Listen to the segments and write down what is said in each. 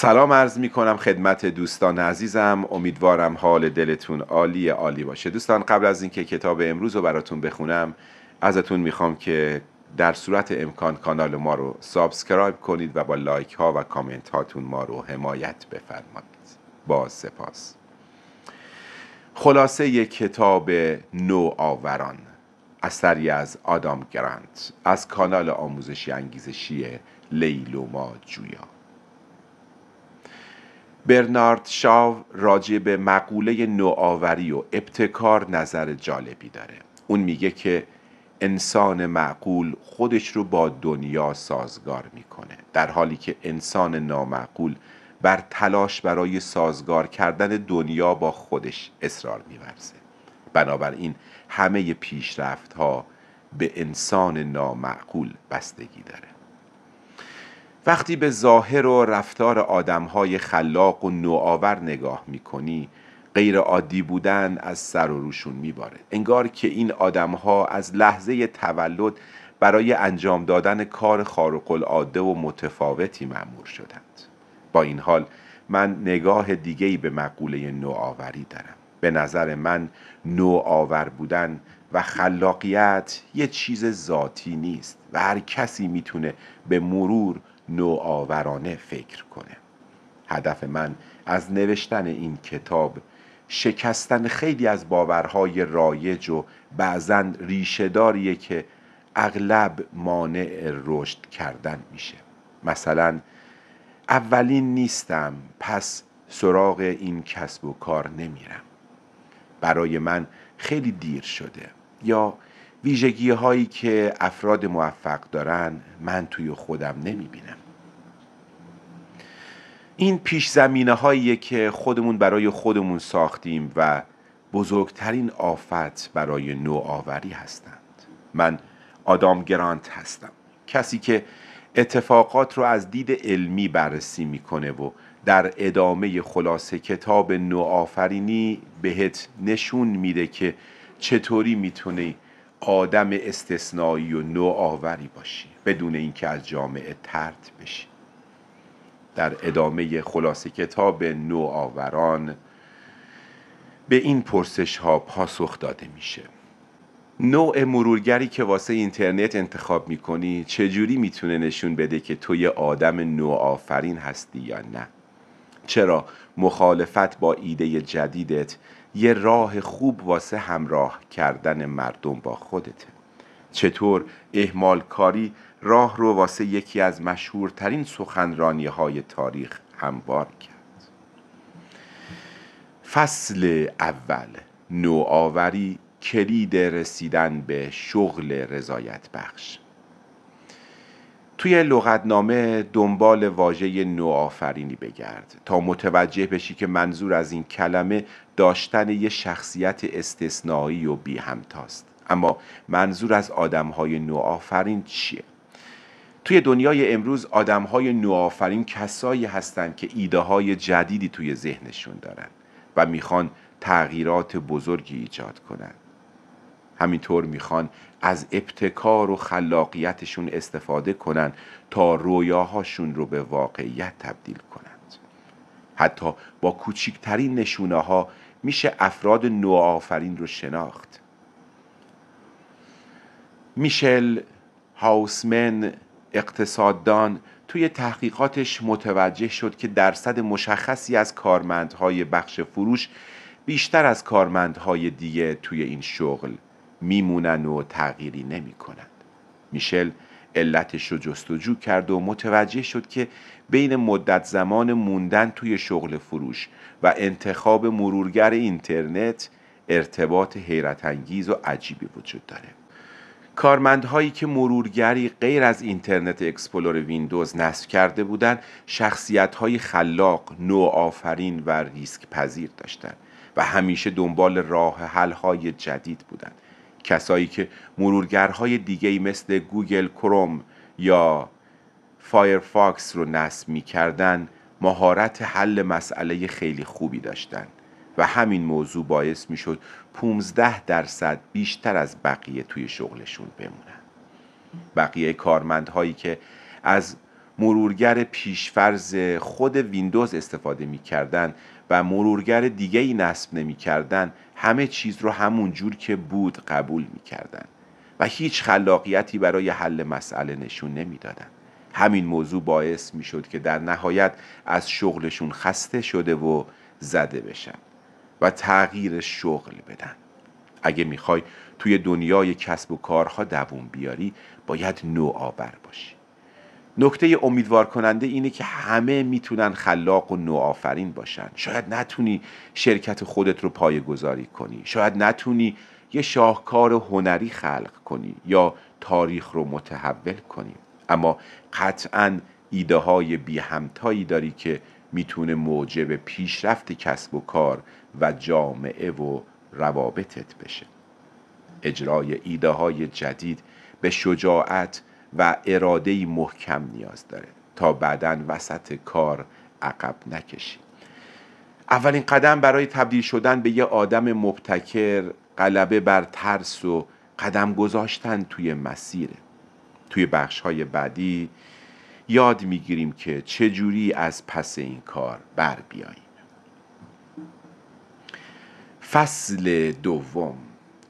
سلام عرض می کنم خدمت دوستان عزیزم. امیدوارم حال دلتون عالی عالی باشه. دوستان قبل از اینکه کتاب امروز رو براتون بخونم ازتون می‌خوام که در صورت امکان کانال ما رو subscribe کنید و با like ها و کامنت هاتون ما رو حمایت بفرمایید. با سپاس. خلاصه کتاب نوآوران اثری از آدام گرانت از کانال آموزشی انگیزشی لیلوما جویا برنارد شاو راجع به مقوله نوآوری و ابتکار نظر جالبی داره. اون میگه که انسان معقول خودش رو با دنیا سازگار می‌کنه. در حالی که انسان نامعقول بر تلاش برای سازگار کردن دنیا با خودش اصرار میورزه. بنابراین همه پیشرفت ها به انسان نامعقول بستگی داره. وقتی به ظاهر و رفتار های خلاق و نوآور نگاه می‌کنی غیر عادی بودن از سر و روشون میباره. انگار که این ها از لحظه تولد برای انجام دادن کار خارق العاده و متفاوتی معمور شدند. با این حال من نگاه دیگهی به مقوله نوآوری دارم. به نظر من نوآور بودن و خلاقیت یه چیز ذاتی نیست و هر کسی می‌تونه به مرور نوآورانه فکر کنه. هدف من از نوشتن این کتاب شکستن خیلی از باورهای رایج و بعضا ریشهداریه که اغلب مانع رشد کردن میشه. مثلا اولین نیستم پس سراغ این کسب و کار نمیرم. برای من خیلی دیر شده. یا ویژگی هایی که افراد موفق دارن من توی خودم نمی‌بینم. این پیش زمینه هاییه که خودمون برای خودمون ساختیم و بزرگترین آفت برای نوآوری هستند. من آدام گرانت هستم. کسی که اتفاقات رو از دید علمی بررسی می‌کنه و در ادامه خلاصه کتاب نوآفرینی بهت نشون میده که چطوری می‌تونه آدم استثنایی و نوآوری باشی بدون اینکه از جامعه ترد بشی. در ادامه خلاصه کتاب نوآوران به این پرسش ها پاسخ داده میشه. نوع مرورگری که واسه اینترنت انتخاب می‌کنی چجوری می‌تونه نشون بده که تو یه آدم نوآفرین هستی یا نه؟ چرا مخالفت با ایده جدیدت یه راه خوب واسه همراه کردن مردم با خودته. چطور اهمال کاری راه رو واسه یکی از مشهورترین سخنرانی های تاریخ هموار کرد. فصل اول نوآوری کلید رسیدن به شغل رضایت بخش توی لغتنامه دنبال واژه نوآفرینی بگرد تا متوجه بشی که منظور از این کلمه داشتن یه شخصیت استثنایی و بی همتاست اما منظور از آدم های نوآفرین چیه؟ توی دنیای امروز آدم های نوآفرین کسایی هستند که ایده های جدیدی توی ذهنشون دارن و می‌خوان تغییرات بزرگی ایجاد کنند همینطور می‌خوان از ابتکار و خلاقیتشون استفاده کنند تا رویاهاشون رو به واقعیت تبدیل کنند. حتی با کوچکترین نشونه ها میشه افراد نوآفرین رو شناخت میشل هاوسمن اقتصاددان توی تحقیقاتش متوجه شد که درصد مشخصی از کارمندهای بخش فروش بیشتر از کارمندهای دیگه توی این شغل میمونن و تغییری نمی‌کنن. میشل علتش رو جستجو کرد و متوجه شد که بین مدت زمان موندن توی شغل فروش و انتخاب مرورگر اینترنت ارتباط حیرت انگیز و عجیبی وجود داره. کارمندهایی که مرورگری غیر از Internet Explorer ویندوز نصب کرده بودند شخصیت های خلاق، نوآفرین و ریسک پذیر داشتند و همیشه دنبال راه حل های جدید بودند کسایی که مرورگرهای دیگه مثل گوگل کروم یا فایرفاکس رو نصب می کردن مهارت حل مسئله خیلی خوبی داشتند و همین موضوع باعث می شد 15 درصد بیشتر از بقیه توی شغلشون بمونن. بقیه کارمندهایی که از مرورگر پیشفرز خود ویندوز استفاده می‌کردن و مرورگر دیگه ای نصب نمی‌کردن همه چیز رو همون جور که بود قبول می‌کردن و هیچ خلاقیتی برای حل مسئله نشون نمی‌دادن. همین موضوع باعث می‌شد که در نهایت از شغلشون خسته شده و زده بشن و تغییر شغل بدن. اگه می‌خوای توی دنیای کسب و کارها دووم بیاری باید نوآور باشی. نکته امیدوار کننده اینه که همه می‌تونن خلاق و نوآفرین باشن. شاید نتونی شرکت خودت رو پایه گذاری کنی. شاید نتونی یه شاهکار هنری خلق کنی یا تاریخ رو متحول کنی. اما قطعا ایده های بی همتایی داری که می‌تونه موجب پیشرفت کسب و کار و جامعه و روابطت بشه. اجرای ایده های جدید به شجاعت و اراده محکم نیاز داره تا بعدا وسط کار عقب نکشی. اولین قدم برای تبدیل شدن به یه آدم مبتکر غلبه بر ترس و قدم گذاشتن توی مسیره. توی بخش های بعدی یاد می‌گیریم که چجوری از پس این کار بر بیاییم. فصل دوم.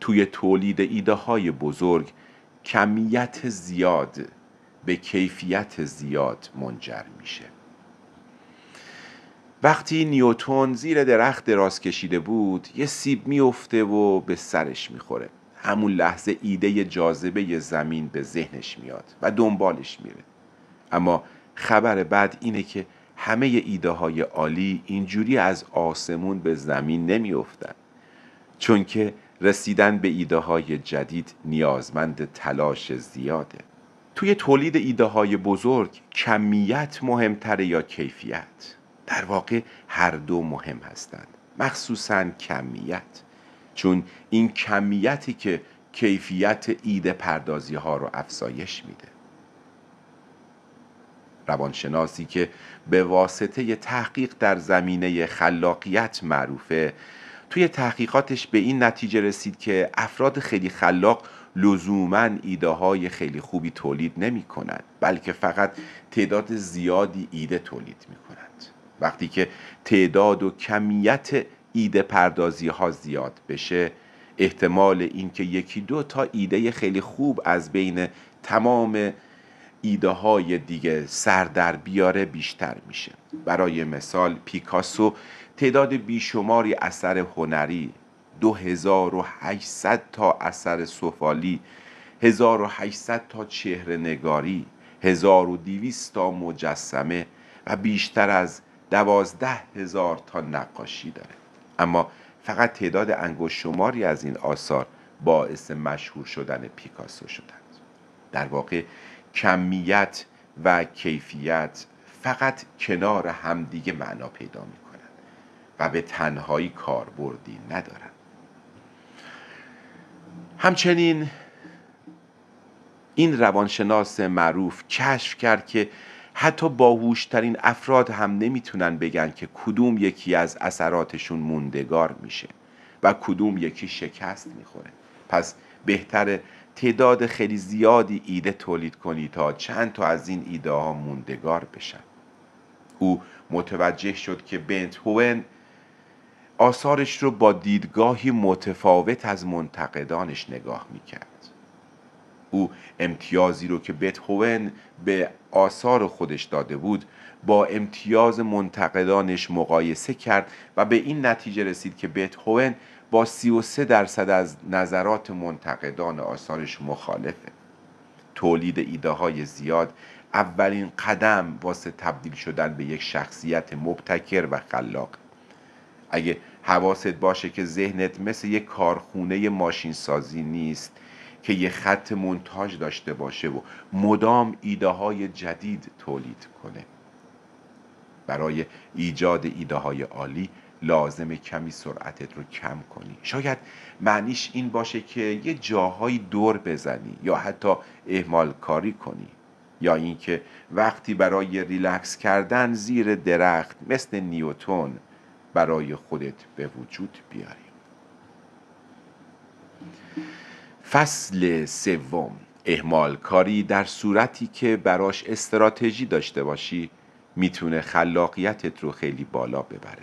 توی تولید ایده های بزرگ کمیت زیاد به کیفیت زیاد منجر میشه. وقتی نیوتون زیر درخت دراز کشیده بود یه سیب میفته و به سرش می‌خوره. همون لحظه ایده جاذبه زمین به ذهنش میاد و دنبالش میره. اما خبر بعد اینه که همه ایده های عالی اینجوری از آسمون به زمین نمیافتند چون که رسیدن به ایده های جدید نیازمند تلاش زیاده. توی تولید ایده های بزرگ کمیت مهمتره یا کیفیت؟ در واقع هر دو مهم هستند. مخصوصا کمیت. چون این کمیتی که کیفیت ایده پردازی ها رو افزایش میده. روانشناسی که به واسطه تحقیق در زمینه خلاقیت معروفه توی تحقیقاتش به این نتیجه رسید که افراد خیلی خلاق لزوما ایده های خیلی خوبی تولید نمی کنند بلکه فقط تعداد زیادی ایده تولید می کنند وقتی که تعداد و کمیت ایده پردازی ها زیاد بشه احتمال اینکه یکی دو تا ایده خیلی خوب از بین تمام ایده های دیگه سر در بیاره بیشتر میشه. برای مثال پیکاسو تعداد بیشماری اثر هنری 2800 تا اثر سفالی 1800 تا چهره نگاری 1200 تا مجسمه و بیشتر از دوازده هزار تا نقاشی داره. اما فقط تعداد انگشت شماری از این آثار باعث مشهور شدن پیکاسو شدند در واقع کمیت و کیفیت فقط کنار همدیگه معنا پیدا می و به تنهایی کاربردی ندارند همچنین این روانشناس معروف کشف کرد که حتی باهوشترین افراد هم نمی‌تونن بگن که کدوم یکی از اثراتشون موندگار میشه و کدوم یکی شکست می‌خوره. پس بهتره تعداد خیلی زیادی ایده تولید کنی تا چند تا از این ایده ها موندگار بشن. او متوجه شد که بنت هوون آثارش رو با دیدگاهی متفاوت از منتقدانش نگاه می‌کرد. او امتیازی رو که بتهوون به آثار خودش داده بود با امتیاز منتقدانش مقایسه کرد و به این نتیجه رسید که بتهوون با 33 درصد از نظرات منتقدان آثارش مخالفه. تولید ایده های زیاد اولین قدم واسه تبدیل شدن به یک شخصیت مبتکر و خلاق اگه حواست باشه که ذهنت مثل یک کارخونه ماشین سازی نیست که یه خط منتاج داشته باشه و مدام ایده های جدید تولید کنه. برای ایجاد ایده های عالی لازم کمی سرعتت رو کم کنی. شاید معنیش این باشه که یه جاهایی دور بزنی یا حتی اهمال کاری کنی. یا اینکه وقتی برای ریلکس کردن زیر درخت مثل نیوتون برای خودت به وجود بیاری. فصل سوم. اهمال کاری در صورتی که براش استراتژی داشته باشی می‌تونه خلاقیتت رو خیلی بالا ببره.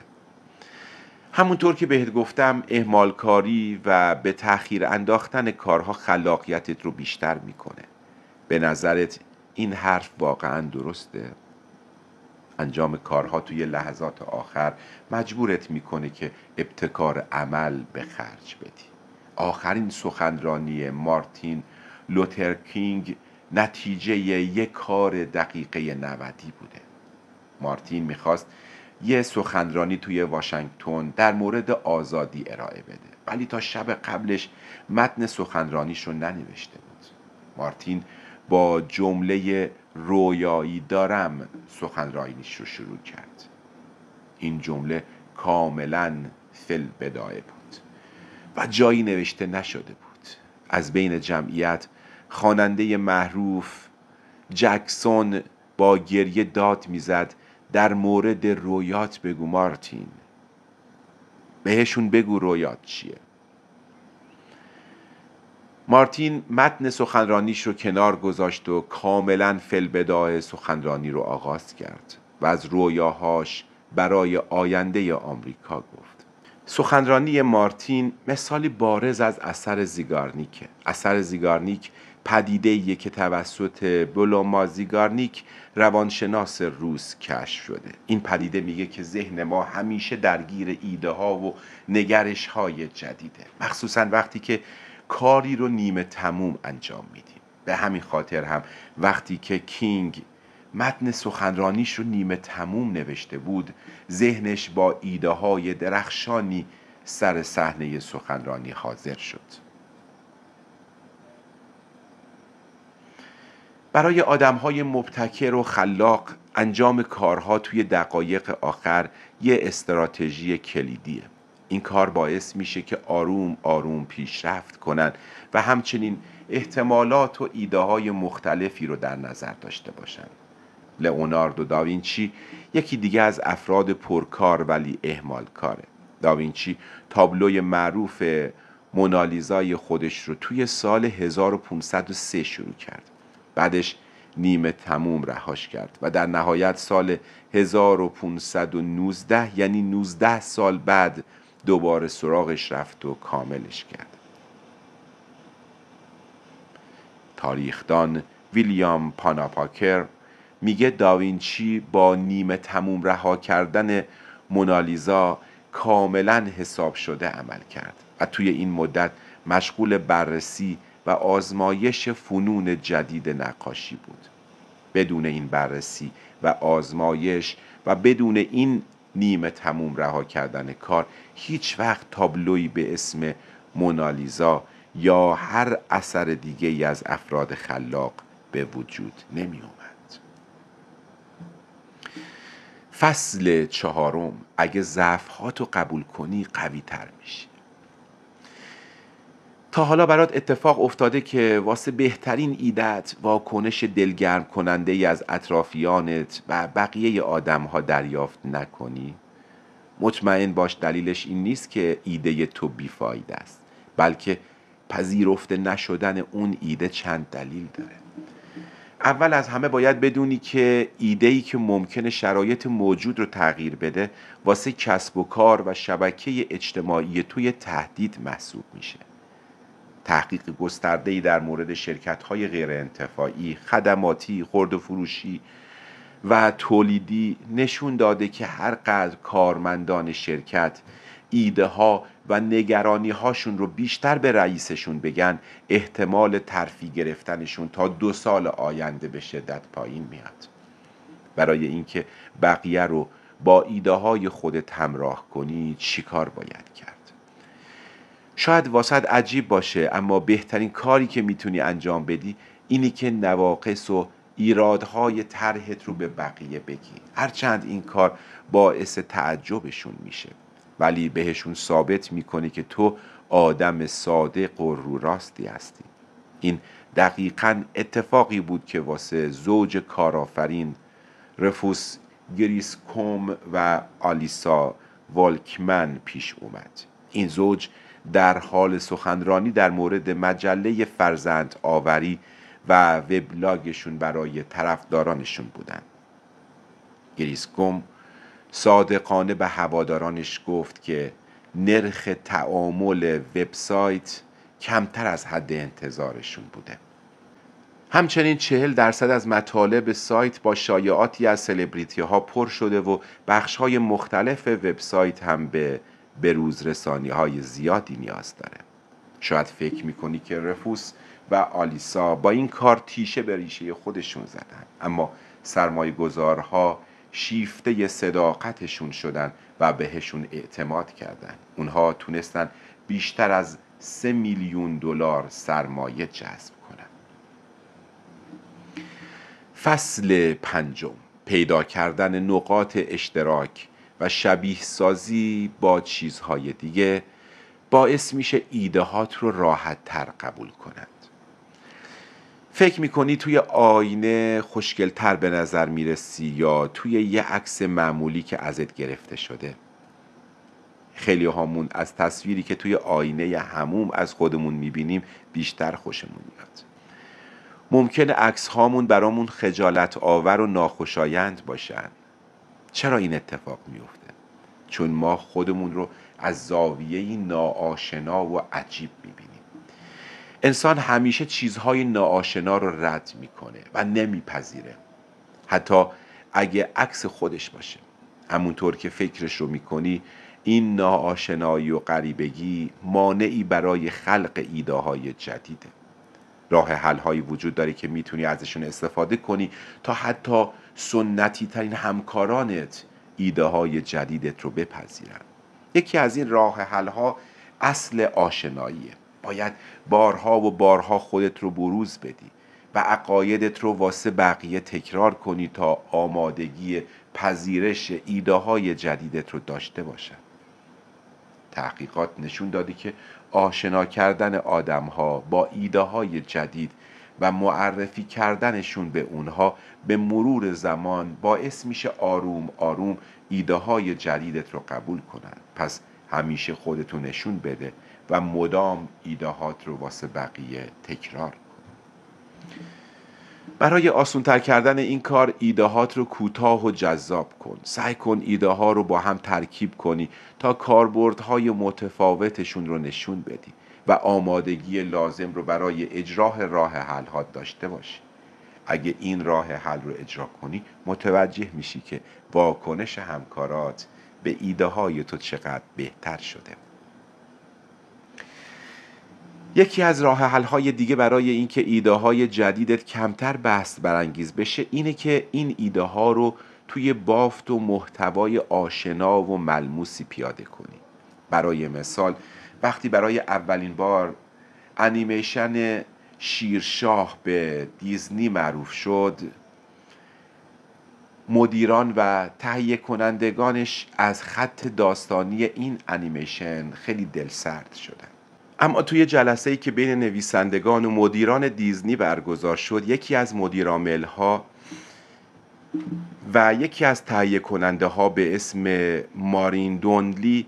همونطور که بهت گفتم اهمال کاری و به تأخیر انداختن کارها خلاقیتت رو بیشتر می‌کنه. به نظرت این حرف واقعا درسته؟ انجام کارها توی لحظات آخر مجبورت می‌کنه که ابتکار عمل به خرج بدی. آخرین سخنرانی مارتین لوترکینگ نتیجه یک کار دقیقه نودی بوده. مارتین می‌خواست یه سخنرانی توی واشنگتن در مورد آزادی ارائه بده ولی تا شب قبلش متن سخنرانیش رو ننوشته بود. مارتین با جمله رویایی دارم سخنرانیش رو شروع کرد. این جمله کاملا فل بدایه بود و جایی نوشته نشده بود. از بین جمعیت خواننده معروف جکسون با گریه داد می‌زد در مورد رویات بگو مارتین. بهشون بگو رویات چیه. مارتین متن سخنرانیش رو کنار گذاشت و کاملا فلبدای سخنرانی رو آغاز کرد و از رویاهاش برای آینده آمریکا گفت. سخنرانی مارتین مثالی بارز از اثر زیگارنیکه. اثر زیگارنیک پدیده که توسط بلوما زیگارنیک روانشناس روس کشف شده. این پدیده میگه که ذهن ما همیشه درگیر ایده ها و نگرش های جدیده. مخصوصا وقتی که کاری رو نیمه تموم انجام میدیم. به همین خاطر هم وقتی که کینگ متن سخنرانیش رو نیمه تموم نوشته بود ذهنش با ایده های درخشانی سر صحنه سخنرانی حاضر شد. برای آدم های مبتکر و خلاق انجام کارها توی دقایق آخر یه استراتژی کلیدیه. این کار باعث میشه که آروم آروم پیشرفت کنن و همچنین احتمالات و ایده های مختلفی رو در نظر داشته باشن. لئوناردو داوینچی یکی دیگه از افراد پرکار ولی اهمال کاره. داوینچی تابلوی معروف مونالیزای خودش رو توی سال 1503 شروع کرد. بعدش نیمه تموم رهاش کرد و در نهایت سال 1519 یعنی 19 سال بعد دوباره سراغش رفت و کاملش کرد. تاریخدان ویلیام پاناپاکر میگه داوینچی با نیمه تموم رها کردن مونالیزا کاملا حساب شده عمل کرد و توی این مدت مشغول بررسی و آزمایش فنون جدید نقاشی بود. بدون این بررسی و آزمایش و بدون این نیمه تموم رها کردن کار هیچ وقت تابلوی به اسم مونالیزا یا هر اثر دیگه ای از افراد خلاق به وجود نمی اومد. فصل چهارم اگه رو قبول کنی قوی تر میشی تا حالا برات اتفاق افتاده که واسه بهترین ایدت واکنش دلگرم کننده ای از اطرافیانت و بقیه آدم ها دریافت نکنی؟ مطمئن باش دلیلش این نیست که ایده تو بیفاید است بلکه پذیرفته نشدن اون ایده چند دلیل داره اول از همه باید بدونی که ایده ای که ممکنه شرایط موجود رو تغییر بده واسه کسب و کار و شبکه اجتماعی توی تهدید محسوب میشه تحقیق گسترده در مورد شرکت های غیر انتفاعی، خدماتی، خرد و فروشی و تولیدی نشون داده که هر قدر کارمندان شرکت ایده ها و نگرانی هاشون رو بیشتر به رئیسشون بگن احتمال ترفی گرفتنشون تا دو سال آینده به شدت پایین میاد. برای اینکه بقیه رو با ایده های خودت همراه کنی چیکار باید کرد؟ شاید واسط عجیب باشه اما بهترین کاری که می‌تونی انجام بدی اینی که نواقص و ایرادهای طرحت رو به بقیه بگی هرچند این کار باعث تعجبشون میشه. ولی بهشون ثابت می‌کنی که تو آدم صادق و رو راستی هستی. این دقیقا اتفاقی بود که واسه زوج کارآفرین رفوس گریسکوم و آلیسا والکمن پیش اومد. این زوج در حال سخنرانی در مورد مجله فرزند آوری و وبلاگشون برای طرفدارانشون بودن. گریسکوم صادقانه به هوادارانش گفت که نرخ تعامل وبسایت کمتر از حد انتظارشون بوده. همچنین چهل درصد از مطالب سایت با شایعاتی از سلبریتی ها پر شده و بخش های مختلف وبسایت هم به بروز رسانی های زیادی نیاز داره. شاید فکر می‌کنی که رفوس و آلیسا با این کار تیشه به ریشه خودشون زدن اما سرمایه گذارها شیفته صداقتشون شدن و بهشون اعتماد کردن. اونها تونستن بیشتر از سه میلیون دلار سرمایه جذب کنن. فصل پنجم پیدا کردن نقاط اشتراک و شبیه سازی با چیزهای دیگه باعث میشه ایدهات رو راحت تر قبول کنند. فکر می‌کنی توی آینه خوشگلتر به نظر می‌رسی یا توی یه عکس معمولی که ازت گرفته شده؟ خیلی هامون از تصویری که توی آینه هموم از خودمون می‌بینیم بیشتر خوشمون میاد. ممکنه عکس هامون برامون خجالت آور و ناخوشایند باشن. چرا این اتفاق میفته چون ما خودمون رو از زاویه ناآشنا و عجیب می‌بینیم. انسان همیشه چیزهای ناآشنا رو رد می‌کنه و نمیپذیره. حتی اگه عکس خودش باشه. همونطور که فکرش رو می‌کنی این ناآشنایی و غریبگی مانعی برای خلق ایده های جدیده. راه حل هایی وجود داره که می‌تونی ازشون استفاده کنی تا حتی سنتی ترین همکارانت ایده های جدیدت رو بپذیرن. یکی از این راه حل ها اصل آشناییه. باید بارها و بارها خودت رو بروز بدی و عقایدت رو واسه بقیه تکرار کنی تا آمادگی پذیرش ایده های جدیدت رو داشته باشن. تحقیقات نشون داده که آشنا کردن آدم ها با ایده های جدید و معرفی کردنشون به اونها به مرور زمان باعث میشه آروم آروم ایده های جدیدت رو قبول کنن. پس همیشه خودتو نشون بده و مدام ایدهات رو واسه بقیه تکرار کن. برای آسونتر کردن این کار ایدهات رو کوتاه و جذاب کن. سعی کن ایده ها رو با هم ترکیب کنی تا کاربردهای متفاوتشون رو نشون بدی و آمادگی لازم رو برای اجراه راه حل ها داشته باشی. اگه این راه حل رو اجرا کنی متوجه میشی که واکنش همکارات به ایده های تو چقدر بهتر شده. یکی از راه حل دیگه برای اینکه ایده های جدیدت کمتر بحث برانگیز بشه اینه که این ایده ها رو توی بافت و محتوای آشنا و ملموسی پیاده کنی. برای مثال وقتی برای اولین بار انیمیشن شیرشاه به دیزنی معروف شد مدیران و تهیه کنندگانش از خط داستانی این انیمیشن خیلی دلسرد شدن. اما توی جلسه ای که بین نویسندگان و مدیران دیزنی برگزار شد یکی از مدیرامل ها و یکی از تهیه کننده ها به اسم مارین دونلی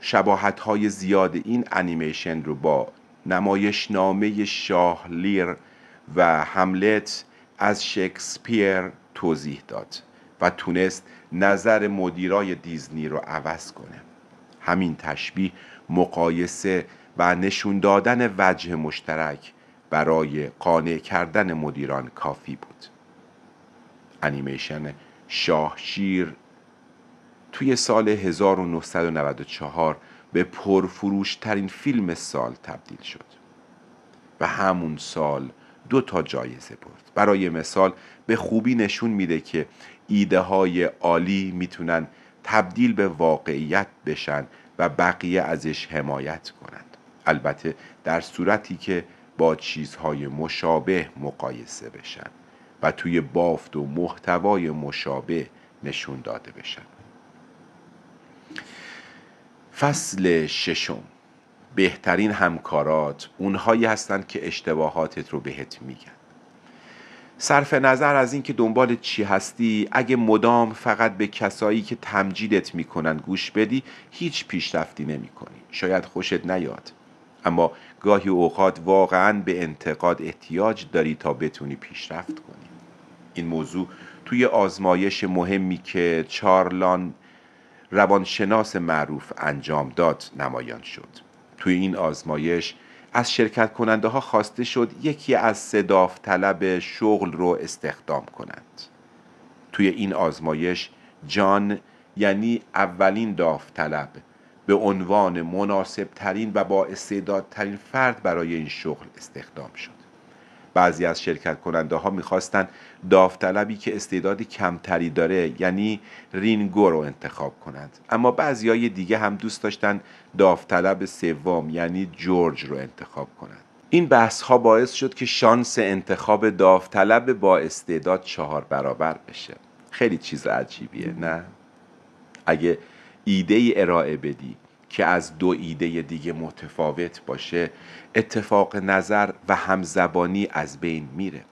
شباهت های زیاد این انیمیشن رو با نمایشنامه شاه لیر و هملت از شکسپیر توضیح داد و تونست نظر مدیرای دیزنی رو عوض کنه. همین تشبیه مقایسه و نشون دادن وجه مشترک برای قانع کردن مدیران کافی بود. انیمیشن شاه شیر توی سال 1994 به پرفروشترین فیلم سال تبدیل شد و همون سال دو تا جایزه برد. برای مثال به خوبی نشون میده که ایده های عالی می‌تونن تبدیل به واقعیت بشن و بقیه ازش حمایت کنند البته در صورتی که با چیزهای مشابه مقایسه بشن و توی بافت و محتوای مشابه نشون داده بشن. فصل ششم. بهترین همکارات اونهایی هستند که اشتباهاتت رو بهت میگن. صرف نظر از اینکه دنبال چی هستی اگه مدام فقط به کسایی که تمجیدت می‌کنن گوش بدی هیچ پیشرفتی نمی‌کنی. شاید خوشت نیاد. اما گاهی اوقات واقعا به انتقاد احتیاج داری تا بتونی پیشرفت کنی. این موضوع توی آزمایش مهمی که چارلان روانشناس معروف انجام داد نمایان شد. توی این آزمایش از شرکت کننده ها خواسته شد یکی از صداف طلب شغل رو استخدام کنند. توی این آزمایش جان یعنی اولین داوطلب به عنوان مناسب ترین و با استعدادترین فرد برای این شغل استخدام شد. بعضی از شرکت کننده ها می‌خواستن داوطلبی که استعدادی کمتری داره یعنی رینگو رو انتخاب کنند. اما بعضی های دیگه هم دوست داشتن داوطلب سوم یعنی جورج رو انتخاب کنند. این بحث ها باعث شد که شانس انتخاب داوطلب با استعداد چهار برابر بشه. خیلی چیز عجیبیه نه؟ اگه ایده ای ارائه بدی که از دو ایده دیگه متفاوت باشه اتفاق نظر و همزبانی از بین میره.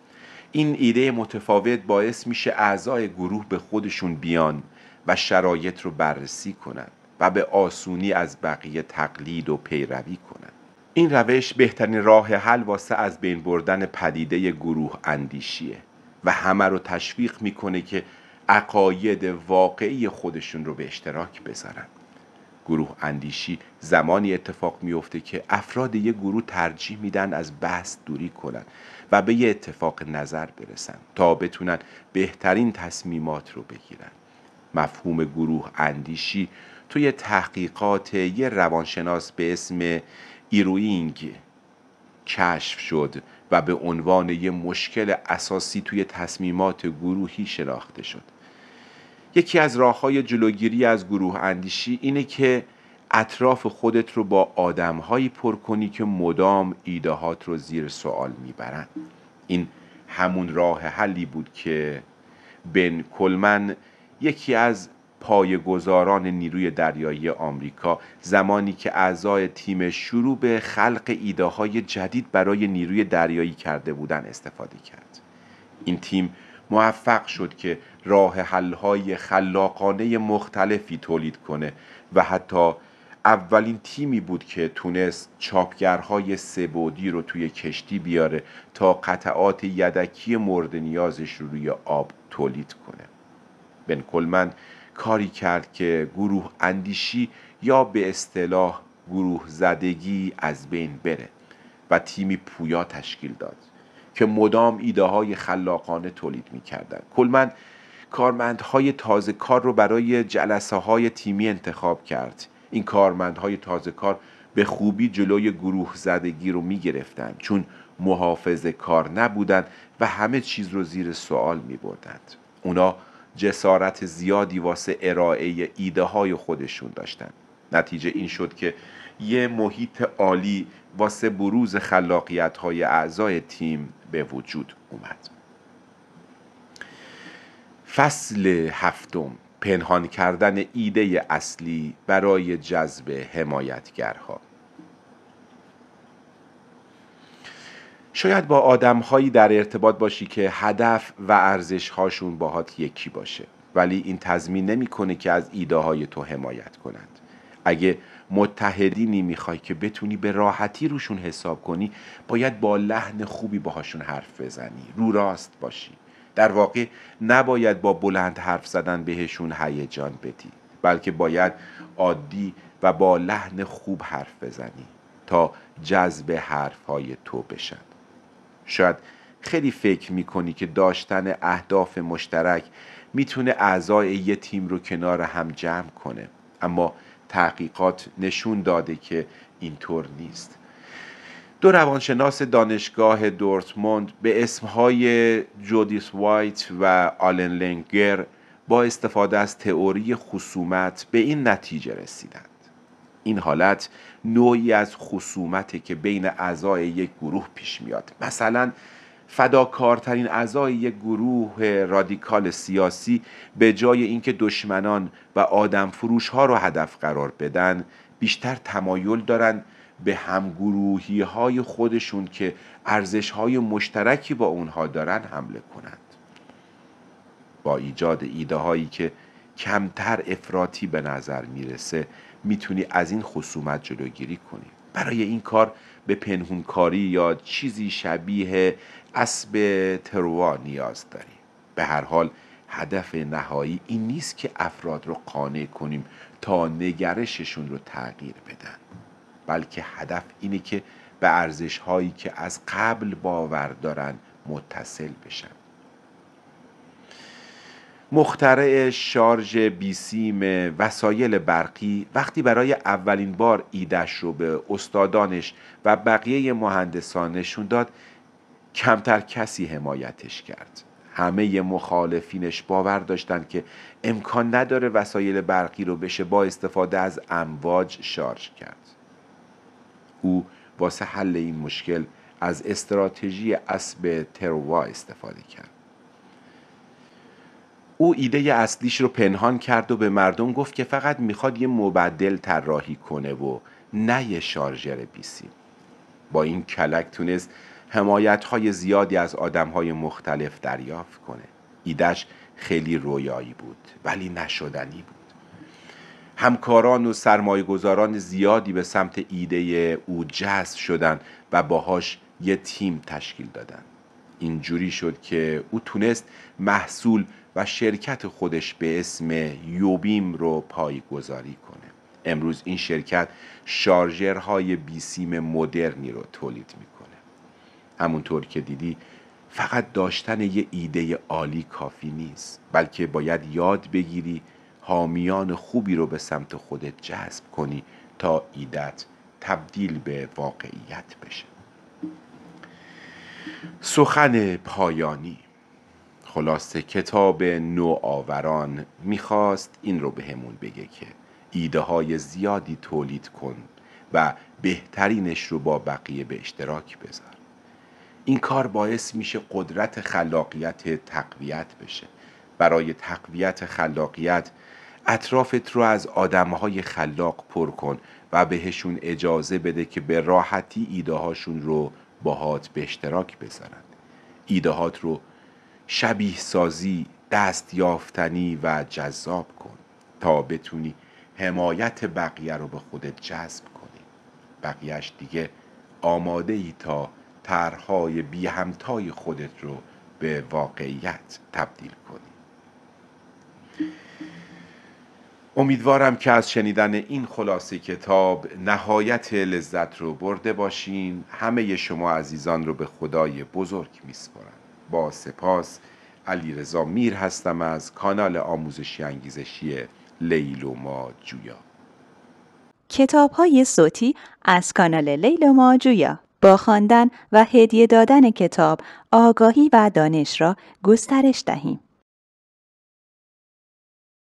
این ایده متفاوت باعث میشه اعضای گروه به خودشون بیان و شرایط رو بررسی کنند و به آسونی از بقیه تقلید و پیروی کنند این روش بهترین راه حل واسه از بین بردن پدیده گروه اندیشیه و همه رو تشویق می‌کنه که عقاید واقعی خودشون رو به اشتراک بذارن. گروه اندیشی زمانی اتفاق میفته که افراد یک گروه ترجیح میدن از بحث دوری کنن و به یه اتفاق نظر برسن تا بتونن بهترین تصمیمات رو بگیرن. مفهوم گروه اندیشی توی تحقیقات یه روانشناس به اسم ایروینگ کشف شد و به عنوان یه مشکل اساسی توی تصمیمات گروهی شناخته شد. یکی از راه های جلوگیری از گروه اندیشی اینه که اطراف خودت رو با آدمهایی پر کنی که مدام ایده‌هات رو زیر سوال می‌برن. این همون راه حلی بود که بن کلمن یکی از پایگزاران نیروی دریایی آمریکا زمانی که اعضای تیم شروع به خلق ایده های جدید برای نیروی دریایی کرده بودن استفاده کرد. این تیم موفق شد که راه حلهای خلاقانه مختلفی تولید کنه و حتی اولین تیمی بود که تونست چاپگرهای سبودی رو توی کشتی بیاره تا قطعات یدکی مورد نیازش رو روی آب تولید کنه بن کلمن کاری کرد که گروه اندیشی یا به اصطلاح گروه زدگی از بین بره و تیمی پویا تشکیل داد که مدام ایده های خلاقانه تولید می کردن. کلمن کارمندهای تازه کار رو برای جلسه های تیمی انتخاب کرد. این کارمندهای تازه کار به خوبی جلوی گروه زدگی رو می گرفتن چون محافظ کار نبودن و همه چیز رو زیر سوال می بردند اونا جسارت زیادی واسه ارائه ایده های خودشون داشتن. نتیجه این شد که یه محیط عالی واسه بروز خلاقیت های اعضای تیم به وجود اومد. فصل هفتم پنهان کردن ایده اصلی برای جذب حمایتگرها. شاید با آدمهایی در ارتباط باشی که هدف و ارزش هاشون باهات یکی باشه ولی این تضمین نمی‌کنه که از ایده های تو حمایت کنند. اگه متحدینی می‌خوای که بتونی به راحتی روشون حساب کنی باید با لحن خوبی باهاشون حرف بزنی رو راست باشی. در واقع نباید با بلند حرف زدن بهشون هیجان بدی بلکه باید عادی و با لحن خوب حرف بزنی تا جذب حرف های تو بشن. شاید خیلی فکر می‌کنی که داشتن اهداف مشترک می‌تونه اعضای یه تیم رو کنار هم جمع کنه اما تحقیقات نشون داده که اینطور نیست. دو روانشناس دانشگاه دارتموث به اسمهای جودیس وایت و آلن لنگر با استفاده از تئوری خصومت به این نتیجه رسیدند. این حالت نوعی از خصومته که بین اعضای یک گروه پیش میاد. مثلا فداکارترین اعضای یک گروه رادیکال سیاسی به جای اینکه دشمنان و آدم فروش ها رو هدف قرار بدن بیشتر تمایل دارند به همگروهی های خودشون که ارزش های مشترکی با اونها دارن حمله کنند. با ایجاد ایده هایی که کمتر افراطی به نظر می‌رسه می‌تونی از این خصومت جلوگیری کنی. برای این کار به پنهونکاری یا چیزی شبیه اسب تروا نیاز داریم به هر حال هدف نهایی این نیست که افراد رو قانع کنیم تا نگرششون رو تغییر بدن. بلکه هدف اینه که به ارزش هایی که از قبل باور دارن متصل بشن. مخترع شارژ بیسیم وسایل برقی وقتی برای اولین بار ایدش رو به استادانش و بقیه مهندسانشون داد کمتر کسی حمایتش کرد. همه مخالفینش باور داشتند که امکان نداره وسایل برقی رو بشه با استفاده از امواج شارژ کرد. او واسه حل این مشکل از استراتژی اسب تروا استفاده کرد. او ایده اصلیش رو پنهان کرد و به مردم گفت که فقط می‌خواد یه مبدل طراحی کنه و نه یه شارژر بیسیم با این کلک تونست حمایت های زیادی از آدم های مختلف دریافت کنه. ایدش خیلی رویایی بود ولی نشدنی بود. همکاران و سرمایه گذاران زیادی به سمت ایده او جذب شدن و باهاش یه تیم تشکیل دادن. اینجوری شد که او تونست محصول و شرکت خودش به اسم یوبیم رو پایگذاری کنه. امروز این شرکت شارژرهای بیسیم مدرنی رو تولید می‌کنه. همونطور که دیدی فقط داشتن یه ایده عالی کافی نیست بلکه باید یاد بگیری حامیان خوبی رو به سمت خودت جذب کنی تا ایدت تبدیل به واقعیت بشه. سخن پایانی. خلاصه کتاب نوآوران می‌خواست این رو بهمون به بگه که ایده های زیادی تولید کن و بهترینش رو با بقیه به اشتراک بذار. این کار باعث میشه قدرت خلاقیت تقویت بشه. برای تقویت خلاقیت اطرافت رو از آدمهای خلاق پر کن و بهشون اجازه بده که به راحتی ایده هاشون رو باهات به اشتراک بذارن. ایده رو شبیه سازی دست یافتنی و جذاب کن تا بتونی حمایت بقیه رو به خودت جذب کنی. بقیهش دیگه آماده ای تا طرحهای بی همتای خودت رو به واقعیت تبدیل کنی. امیدوارم که از شنیدن این خلاصه کتاب نهایت لذت رو برده باشین. همه شما عزیزان رو به خدای بزرگ میسپارم. با سپاس علی رضا میر هستم از کانال آموزشی انگیزشی لیل و ما جویا. کتاب های صوتی از کانال لیل و ما جویا. با خواندن و هدیه دادن کتاب آگاهی و دانش را گسترش دهیم.